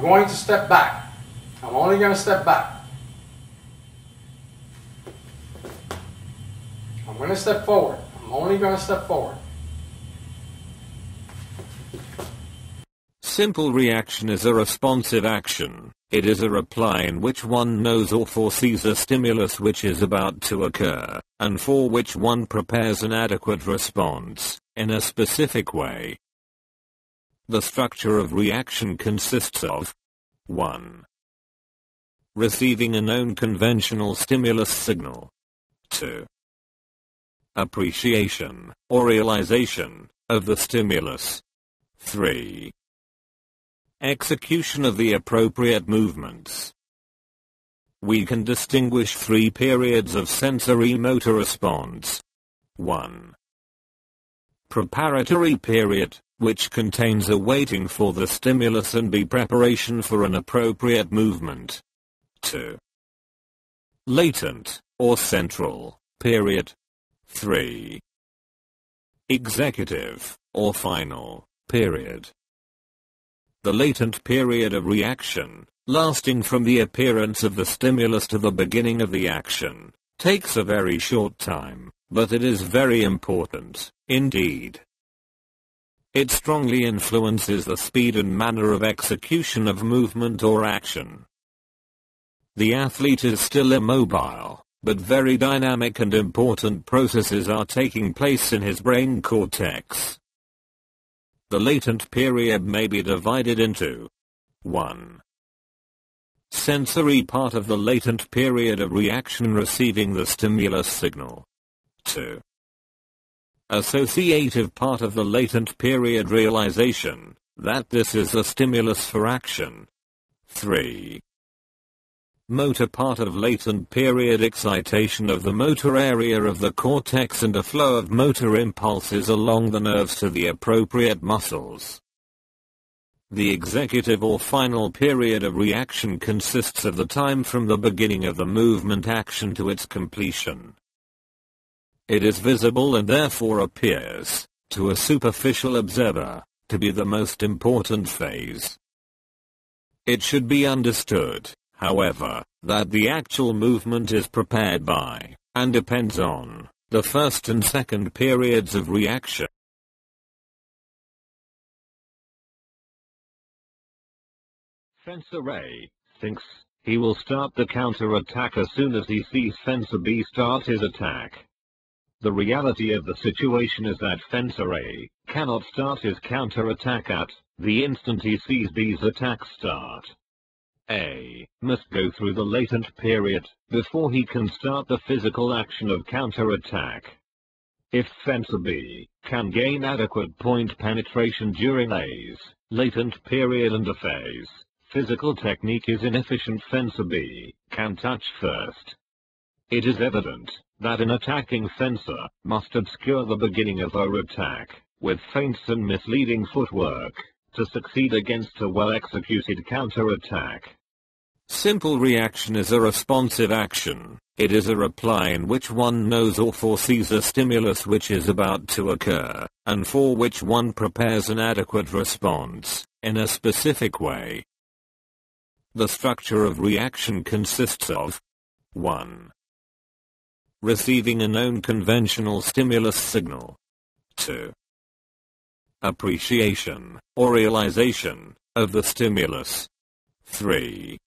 going to step back. I'm only going to step back. I'm going to step forward. I'm only going to step forward. Simple reaction is a responsive action. It is a reply in which one knows or foresees a stimulus which is about to occur, and for which one prepares an adequate response, in a specific way. The structure of reaction consists of 1. Receiving a known conventional stimulus signal. 2. Appreciation, or realization, of the stimulus. 3 Execution of the appropriate movements. We can distinguish three periods of sensory motor response. 1. Preparatory period, which contains a waiting for the stimulus and be preparation for an appropriate movement. 2. Latent, or central, period. 3. Executive, or final, period the latent period of reaction, lasting from the appearance of the stimulus to the beginning of the action, takes a very short time, but it is very important, indeed. It strongly influences the speed and manner of execution of movement or action. The athlete is still immobile, but very dynamic and important processes are taking place in his brain cortex. The latent period may be divided into 1. Sensory part of the latent period of reaction receiving the stimulus signal. 2. Associative part of the latent period realization that this is a stimulus for action. 3 motor part of latent period excitation of the motor area of the cortex and a flow of motor impulses along the nerves to the appropriate muscles. The executive or final period of reaction consists of the time from the beginning of the movement action to its completion. It is visible and therefore appears, to a superficial observer, to be the most important phase. It should be understood, however, that the actual movement is prepared by, and depends on, the first and second periods of reaction. Fencer A thinks he will start the counter-attack as soon as he sees Fencer B start his attack. The reality of the situation is that Fencer A cannot start his counter-attack at the instant he sees B's attack start. A must go through the latent period before he can start the physical action of counterattack. If fencer B can gain adequate point penetration during A's latent period and a phase, physical technique is inefficient fencer B can touch first. It is evident that an attacking fencer must obscure the beginning of her attack with feints and misleading footwork to succeed against a well-executed counterattack. Simple reaction is a responsive action. It is a reply in which one knows or foresees a stimulus which is about to occur, and for which one prepares an adequate response, in a specific way. The structure of reaction consists of 1. Receiving a known conventional stimulus signal. 2 appreciation, or realization, of the stimulus. 3.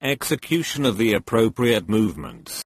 Execution of the appropriate movements.